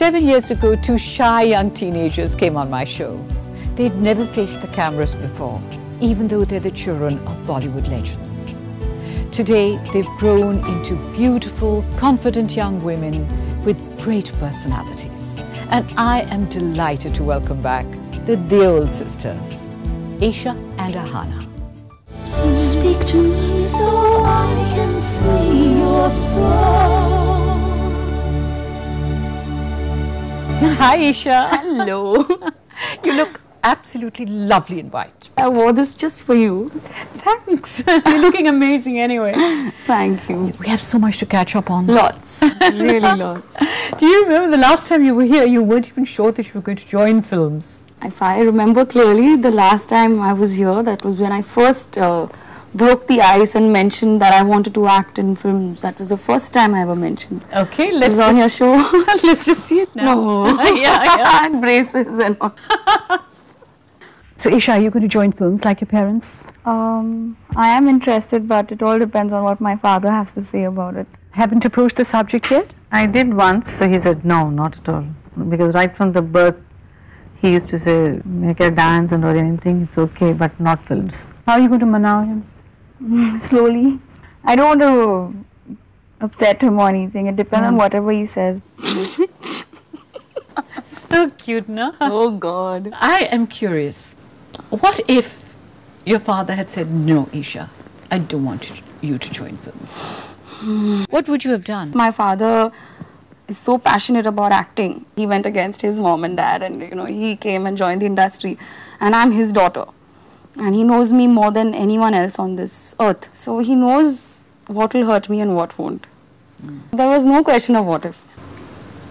Seven years ago, two shy young teenagers came on my show. They'd never faced the cameras before, even though they're the children of Bollywood legends. Today, they've grown into beautiful, confident young women with great personalities. And I am delighted to welcome back the Deol sisters, Esha and Ahana. Speak to me so I can see your soul. Hi, Esha. Hello. You look absolutely lovely in white. I wore this just for you. Thanks. You're looking amazing anyway. Thank you. We have so much to catch up on. Lots. really lots. Do you remember the last time you were here, you weren't even sure that you were going to join films? If I remember clearly, the last time I was here, that was when I first uh, broke the ice and mentioned that I wanted to act in films. That was the first time I ever mentioned. Okay, let's was on your show. let's just see it now. no. yeah, yeah. Braces and all. So, Esha, are you going to join films like your parents? Um, I am interested, but it all depends on what my father has to say about it. Haven't approached the subject yet? I did once, so he said no, not at all. Because right from the birth, he used to say, make a dance and or anything, it's okay, but not films. How are you going to manow him? Slowly. I don't want to upset him or anything. It depends on whatever he says. So cute, no? Oh God. I am curious. What if your father had said, no, Esha, I don't want you to join films? Hmm. What would you have done? My father is so passionate about acting. He went against his mom and dad, and you know he came and joined the industry. And I'm his daughter, and he knows me more than anyone else on this earth. So he knows what will hurt me and what won't. There was no question of what if.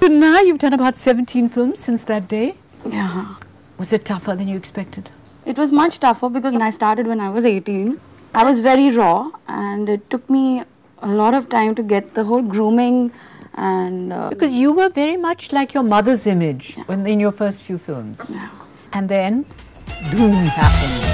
Now you've done about 17 films since that day. Yeah. Was it tougher than you expected? It was much tougher because when I started when I was 18. I was very raw, and it took me a lot of time to get the whole grooming and uh, Because you were very much like your mother's image when in your first few films. Yeah. And then, Dhoom happened.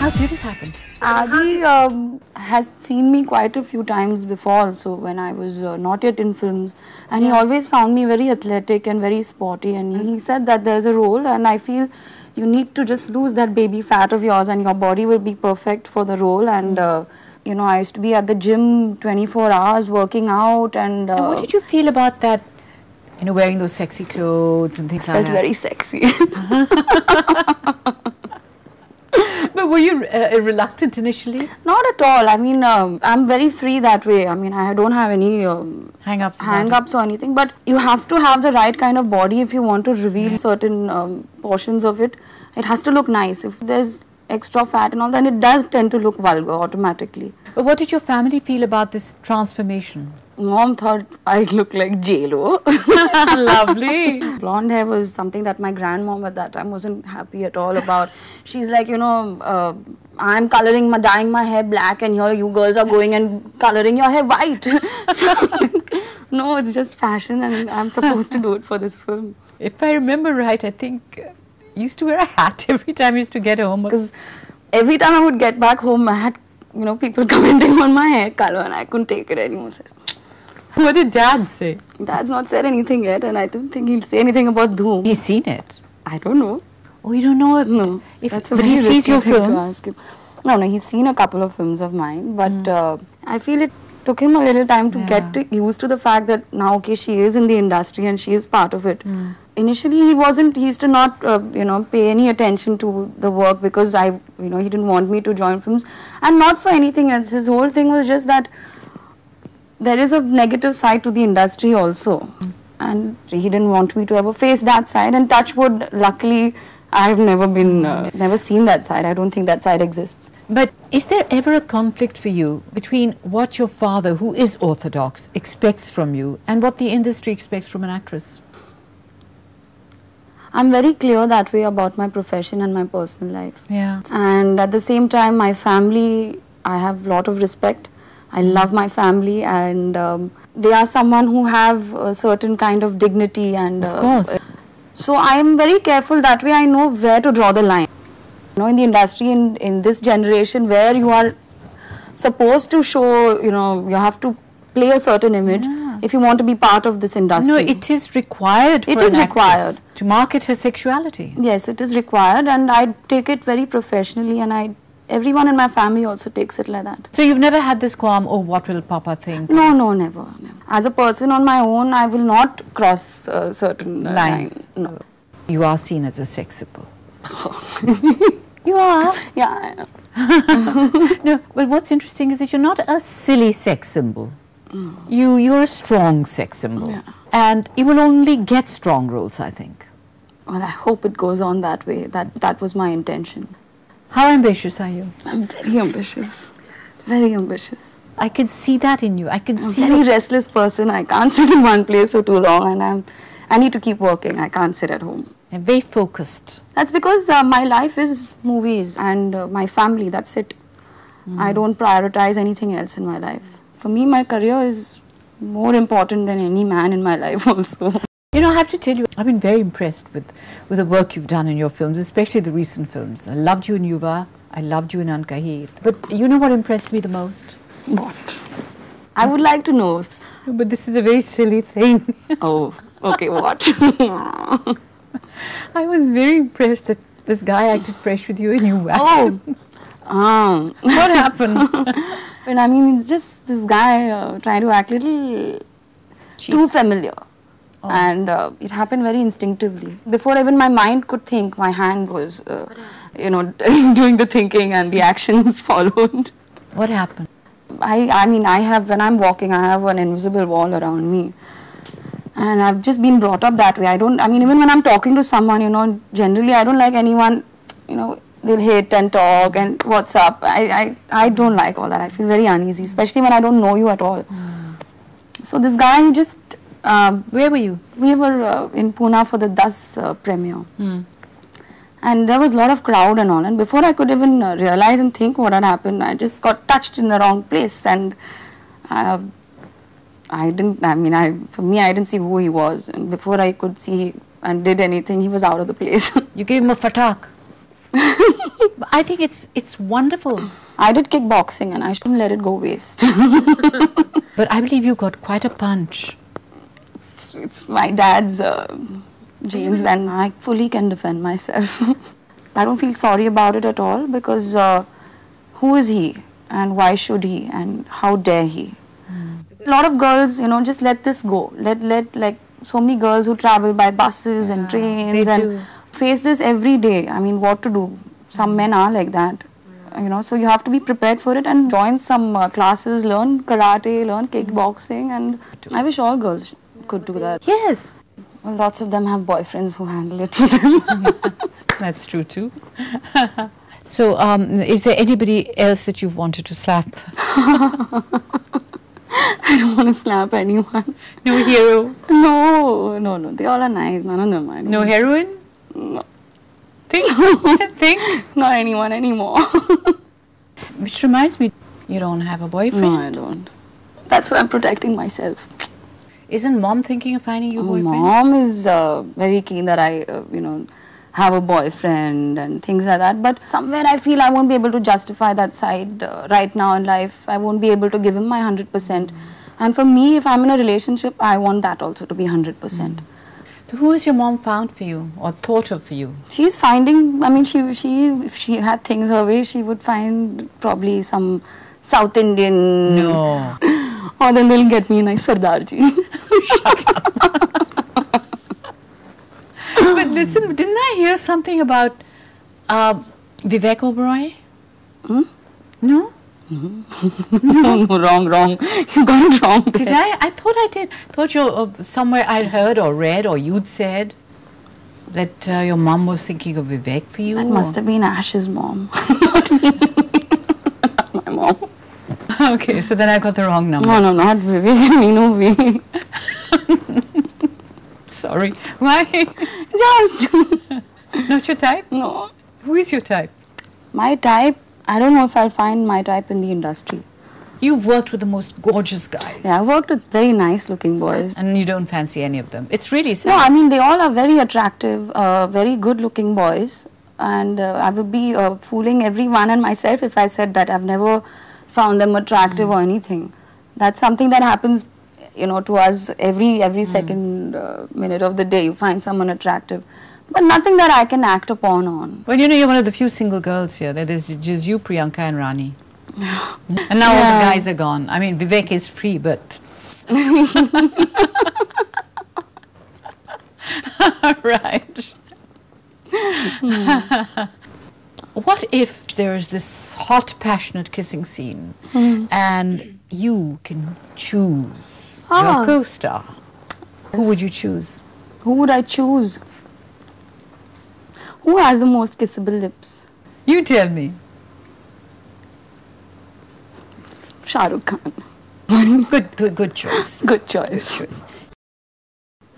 How did it happen? Adi um, has seen me quite a few times before also when I was uh, not yet in films and he always found me very athletic and very sporty and he said that there's a role and I feel you need to just lose that baby fat of yours and your body will be perfect for the role and uh, you know I used to be at the gym 24 hours working out and, uh, And what did you feel about that? You know, wearing those sexy clothes and things like felt that. very sexy. But were you uh, reluctant initially? not at all. I mean um, I'm very free that way. I mean I don't have any um, Hang ups. hang ups or anything but you have to have the right kind of body if you want to reveal certain um, portions of it it has to look nice if there's extra fat and all then it does tend to look vulgar automatically. But what did your family feel about this transformation? mom thought i looked like j-lo. Lovely. blonde hair was something that my grandmom at that time wasn't happy at all about. She's like you know uh, i'm coloring my dyeing my hair black and here you girls are going and coloring your hair white. So no it's just fashion and i'm supposed to do it for this film. If I remember right, I think used to wear a hat every time you used to get home. because every time I would get back home, I had you know people commenting on my hair color, and I couldn't take it anymore. What did Dad say? Dad's not said anything yet, and I don't think he'll say anything about Dhoom. He's seen it. I don't know. Oh, you don't know it? No, If, that's a but he sees your films. No, no, he's seen a couple of films of mine, but uh, I feel it took him a little time to get to, used to the fact that now, okay, she is in the industry and she is part of it. Initially, he wasn't. He used to not, uh, you know, pay any attention to the work because I, you know, he didn't want me to join films, and not for anything else. His whole thing was just that there is a negative side to the industry also, and he didn't want me to ever face that side. And touchwood, luckily, I've never been, uh, never seen that side. I don't think that side exists. But is there ever a conflict for you between what your father, who is orthodox, expects from you and what the industry expects from an actress? I'm very clear that way about my profession and my personal life. Yeah. And at the same time, my family, I have a lot of respect. I love my family, and um, they are someone who have a certain kind of dignity and. Of uh, course. So I am very careful. That way, I know where to draw the line. You know, in the industry, in in this generation, where you are supposed to show, you know, you have to play a certain image. if you want to be part of this industry. No, it is required. It for is required. to market her sexuality. Yes, it is required, and I take it very professionally, and I everyone in my family also takes it like that. So you've never had this qualm, oh, what will Papa think? No, no, never, never. As a person on my own, I will not cross uh, certain uh, Lines. lines. No. You are seen as a sex symbol. you are. Yeah, I am. No, but what's interesting is that you're not a silly sex symbol. You you're a strong sex symbol, Yeah. and you will only get strong roles. I think. Well, I hope it goes on that way. That that was my intention. How ambitious are you? I'm very ambitious. Very ambitious. I can see that in you. I can I'm a see. very restless person. I can't sit in one place for too long, and I'm. I need to keep working. I can't sit at home. and very focused. That's because uh, my life is movies and uh, my family. That's it. I don't prioritize anything else in my life. For me, my career is more important than any man in my life, also. You know, I have to tell you, I've been very impressed with, with the work you've done in your films, especially the recent films. I loved you in Yuva. I loved you in Ankahee. But you know what impressed me the most? What? I would like to know. But this is a very silly thing. Oh, okay, what? I was very impressed that this guy acted fresh with you and you oh. Um, What happened? but I mean, it's just this guy uh, trying to act a little too familiar. And uh, it happened very instinctively. Before even my mind could think, my hand was, uh, you know, doing the thinking and the actions followed. what happened? I, I mean, I have, when I'm walking, I have an invisible wall around me. And I've just been brought up that way. I don't, I mean, even when I'm talking to someone, you know, generally I don't like anyone, you know, they'll hit and talk and what's up. I, I, I don't like all that. I feel very uneasy, especially when I don't know you at all. So this guy, he just, um, Where were you? we were uh, in Pune for the Dus uh, premiere. And there was a lot of crowd and all. And before I could even uh, realize and think what had happened, I just got touched in the wrong place. And uh, I didn't, I mean, I, for me, I didn't see who he was. And before I could see and did anything, he was out of the place. You gave him a fatak. I think it's it's wonderful. I did kickboxing and I shouldn't let it go waste. But I believe you got quite a punch. It's, it's my dad's uh, genes, then I fully can defend myself. I don't feel sorry about it at all because uh, who is he and why should he and how dare he? A lot of girls, you know, just let this go. Let let like so many girls who travel by buses and trains and do. face this every day. I mean, what to do? Some men are like that. You know, so you have to be prepared for it and join some uh, classes, learn karate, learn kickboxing, and I wish all girls could do that. Yes, Well, lots of them have boyfriends who handle it for them. that's true too. so, um, is there anybody else that you've wanted to slap? I don't want to slap anyone. No hero. No, no, no. They all are nice. None of them are. No heroine. No. Think. Think. Not anyone anymore. Which reminds me, you don't have a boyfriend. no, I don't. That's why I'm protecting myself. Isn't mom thinking of finding you a boyfriend? mom is uh, very keen that I, uh, you know, have a boyfriend and things like that. But somewhere I feel I won't be able to justify that side uh, right now in life. I won't be able to give him my 100%. And for me, if I'm in a relationship, I want that also to be 100%. So who has your mom found for you or thought of for you? She's finding. I mean, she she if she had things her way, she would find probably some South Indian. No. Or then they'll get me nice Sardarji. but listen, didn't I hear something about uh, Vivek Oberoi? Hmm? No? no, no, wrong, wrong. You got it wrong. Did I? I thought I did. Thought you uh, somewhere I'd heard or read or you'd said that uh, your mom was thinking of Vivek for you. That or- must have been Ash's mom. Not me. Not my mom. okay, so then I got the wrong number. No, no, not Vivek. Me, no way. Sorry. Why? Just. Not your type? no. Who is your type? My type, I don't know if I'll find my type in the industry. You've worked with the most gorgeous guys. Yeah, I've worked with very nice looking boys. And you don't fancy any of them. It's really sad. No, I mean, they all are very attractive, uh, very good looking boys. And uh, I would be uh, fooling everyone and myself if I said that I've never found them attractive or hmm. anything. That's something that happens you know, to us, every every hmm. second uh, minute of the day, you find someone attractive, but nothing that I can act upon on. Well, you know, you're one of the few single girls here. There's just you, Priyanka, and Rani. and now all the guys are gone. I mean, Vivek is free, but. right. Hmm. What if there is this hot, passionate kissing scene and you can choose Ah. your co star? Who would you choose? Who would I choose? Who has the most kissable lips? You tell me. Shah Rukh Khan. Good, good, good choice. Good Good choice.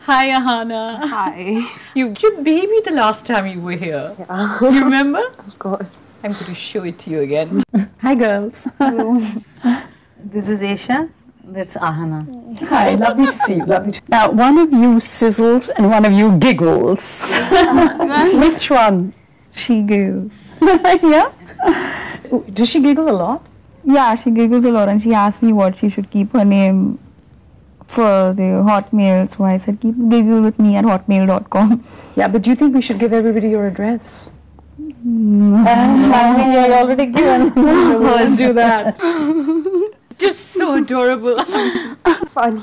Choice. Hi, Ahana. Hi. You did your baby the last time you were here. Yeah. You remember? Of course. I'm going to show it to you again. Hi girls. Hello. this is Esha. That's Ahana. Hi, lovely to see you. Lovely to Now, one of you sizzles and one of you giggles. Which one? She giggles. yeah? Does she giggle a lot? Yeah, she giggles a lot and she asked me what she should keep her name for the hotmail. So I said, keep giggle with me at hotmail.com. Yeah, but do you think we should give everybody your address? Mm. Um, I already given. Let's do that. Just so adorable. Funny.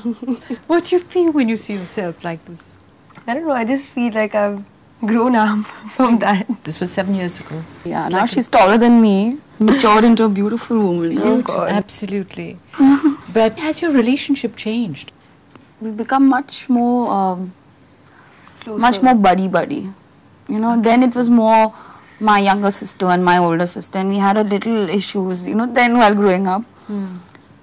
what do you feel when you see yourself like this? I don't know. I just feel like I've grown up from that. This was seven years ago. Yeah, now she's taller than me, matured into a beautiful woman. Oh God. Absolutely. but has your relationship changed? We become much more, um, much more buddy buddy. You know, then it was more my younger sister and my older sister, and we had a little issues. You know, then while growing up.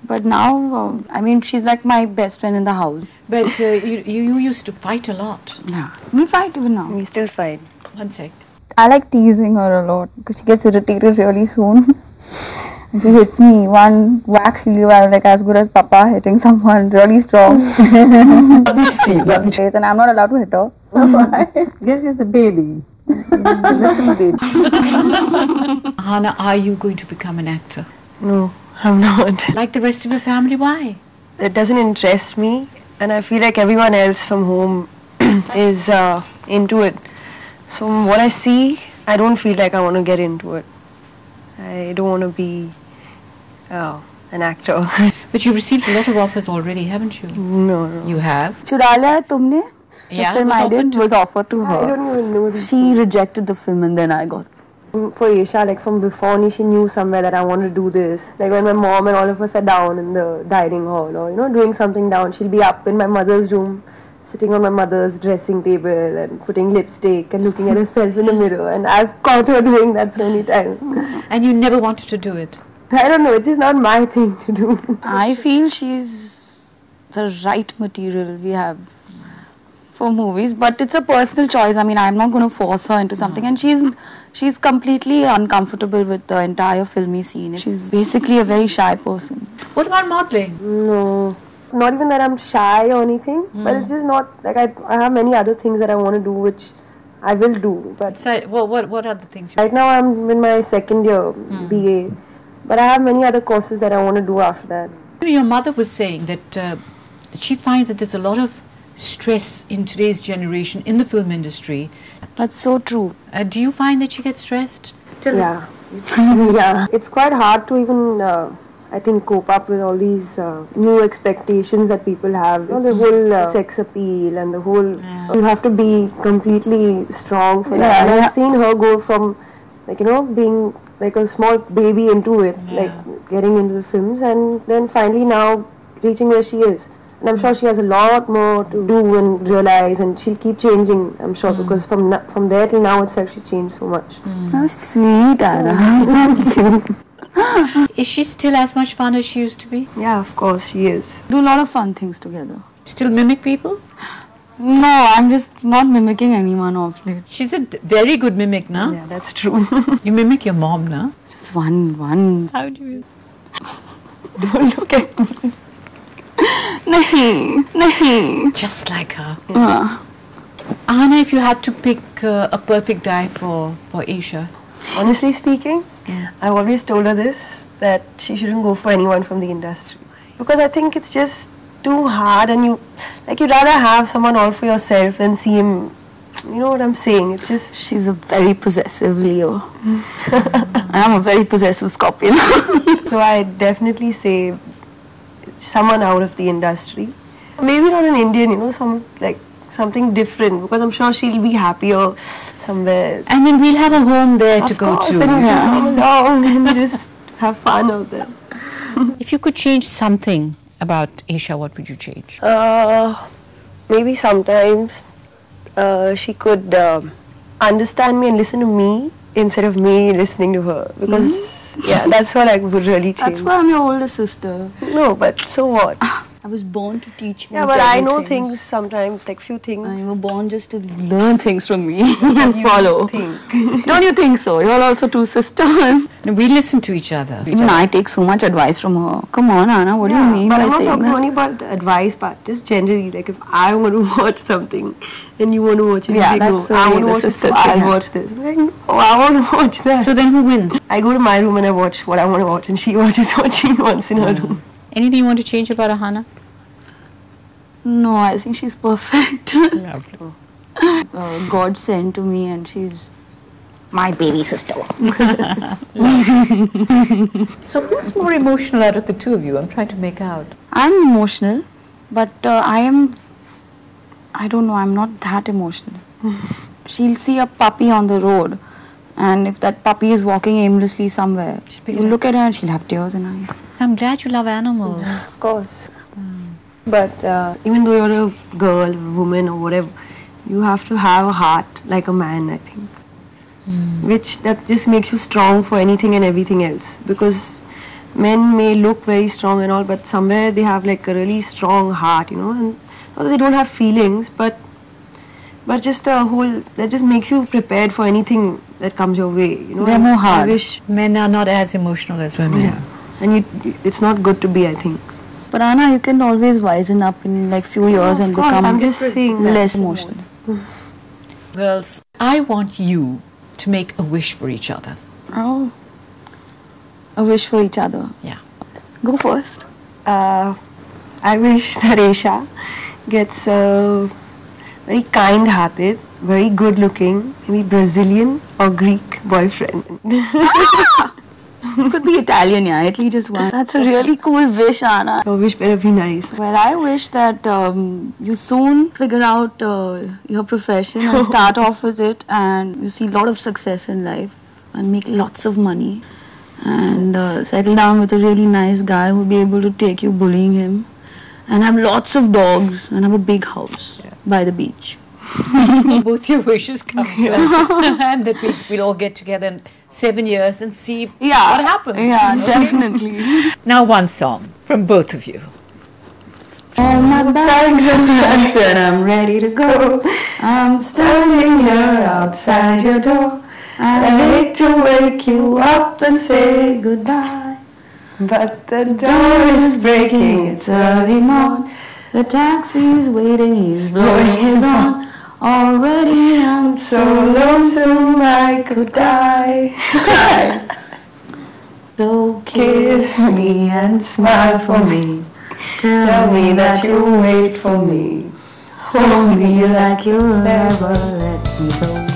But now, uh, I mean, she's like my best friend in the house. But uh, you, you, you used to fight a lot. Yeah, we fight even now. We still fight. One sec. I like teasing her a lot because she gets irritated really soon. and she hits me one whack she'll like as good as Papa hitting someone really strong. Lovely to see you. Lovely to and I'm not allowed to hit her. Yes, she's a baby. Little baby. Hana, are you going to become an actor? No, I'm not. Like the rest of your family? Why? It doesn't interest me, and I feel like everyone else from home is uh, into it. So what I see, I don't feel like I want to get into it. I don't want to be uh, an actor. But you've received a lot of offers already, haven't you? no, no. You have. Chura liya tumne? Yeah, the film was I did to- was offered to her. I don't even know this. She rejected the film and then I got. For Esha, like from before, ni, she knew somewhere that I wanted to do this. Like when my mom and all of us are down in the dining hall or, you know, doing something down, she'll be up in my mother's room, sitting on my mother's dressing table and putting lipstick and looking at herself in the mirror. And I've caught her doing that so many times. And you never wanted to do it. I don't know, it's just not my thing to do. I feel she's the right material we have for movies, but it's a personal choice. I mean, I'm not going to force her into something, and she's she's completely uncomfortable with the entire filmy scene. She's basically a very shy person. What about modeling? no. Not even that I'm shy or anything, but hmm. it's just not like I, I have many other things that I want to do, which I will do. But So, well, what, what are the things you Right now I'm in my second year hmm. BA, but I have many other courses that I want to do after that. Your mother was saying that, uh, she finds that there's a lot of stress in today's generation in the film industry. That's so true. Uh, do you find that she gets stressed? Yeah, yeah. It's quite hard to even, uh, I think, cope up with all these uh, new expectations that people have. You know, the whole uh, sex appeal and the whole. You have to be completely strong for that. And yeah. I've seen her go from, like you know, being like a small baby into it, like getting into the films, and then finally now reaching where she is. And I'm sure she has a lot more to do and realize, and she'll keep changing. I'm sure mm. because from from there till now itself, she changed so much. Mm. How sweet, Ahana. Is she still as much fun as she used to be? Yeah, of course she is. do a lot of fun things together. Still mimic people? No, I'm just not mimicking anyone off late. She's a d- very good mimic, now. Yeah, that's true. You mimic your mom, now. Just one, one. How do you? Don't look at me. nahi, nahi. Just like her. Uh, Ahana, if you had to pick uh, a perfect guy for, for Esha, Honestly speaking, I've always told her this that she shouldn't go for anyone from the industry because I think it's just too hard, and you like you'd rather have someone all for yourself than see him. You know what I'm saying? It's just She's a very possessive Leo. I'm a very possessive Scorpion. so I definitely say someone out of the industry. Maybe not an Indian, you know, some like something different because I'm sure she'll be happier somewhere. And then we'll have a home there to Of go course, to. and you come along and just have fun out there. If you could change something about Esha, what would you change? Uh, maybe sometimes uh, she could um, understand me and listen to me instead of me listening to her because yeah, that's what I would really change. That's why I'm your older sister. No, but so what? I was born to teach you. Yeah, but I know things sometimes, like few things. you were born just to learn things from me and you follow. think. Don't you think so? You're also two sisters. No, we listen to each other. Even I take so much advice from her. Come on, Ahana, what do you mean but by I'm not saying talking that? only about the advice part, just generally. Like if I want to watch something and you want to watch it, Yeah, you like, that's no, I uh, want to watch it, sister so I'll yeah. watch this. Like, no, I want to watch that. So then who wins? I go to my room and I watch what I want to watch, and she watches what she wants in her room. Anything you want to change about Ahana? No, I think she's perfect. uh, God sent to me, and she's my baby sister. So who's more emotional out of the two of you? I'm trying to make out. I'm emotional, but uh, I am. I don't know. I'm not that emotional. She'll see a puppy on the road, and if that puppy is walking aimlessly somewhere, you look at her and she'll have tears in her eyes. I'm glad you love animals. Of course. But uh, even though you're a girl, or a woman, or whatever, you have to have a heart like a man, I think. Which that just makes you strong for anything and everything else. Because men may look very strong and all, but somewhere they have like a really strong heart, you know. And not that they don't have feelings, but but just the whole that just makes you prepared for anything that comes your way. You know, They're And more I hard. wish, Men are not as emotional as women. yeah, and you, it's not good to be, I think. But Ahana, you can always wisen up in like few years of and course, become I'm just saying less emotional. Girls, I want you to make a wish for each other. Oh, a wish for each other. Yeah. Go first. uh, I wish that Esha gets a very kind-hearted, very good-looking, maybe Brazilian or Greek boyfriend. Could be Italian, yeah. Italy just one. That's a really cool wish, Ahana. I wish better be nice. Well, I wish that um, you soon figure out uh, your profession and start off with it, and you see a lot of success in life and make lots of money, and uh, settle down with a really nice guy who'll be able to take you bullying him, and have lots of dogs and have a big house by the beach. Both your wishes come true. and that we, we'll all get together in seven years and see Yeah, what happens. Yeah, definitely. Now one song from both of you. All my bags are packed and I'm ready to go. I'm standing here outside your door. I hate to wake you up to say goodbye. But the Door is breaking, it's early morn. The taxi's waiting, he's blowing his horn. Already I'm so lonesome I could die. So kiss me and smile for me. Tell me that you'll wait for me. Hold me like you'll never let me go.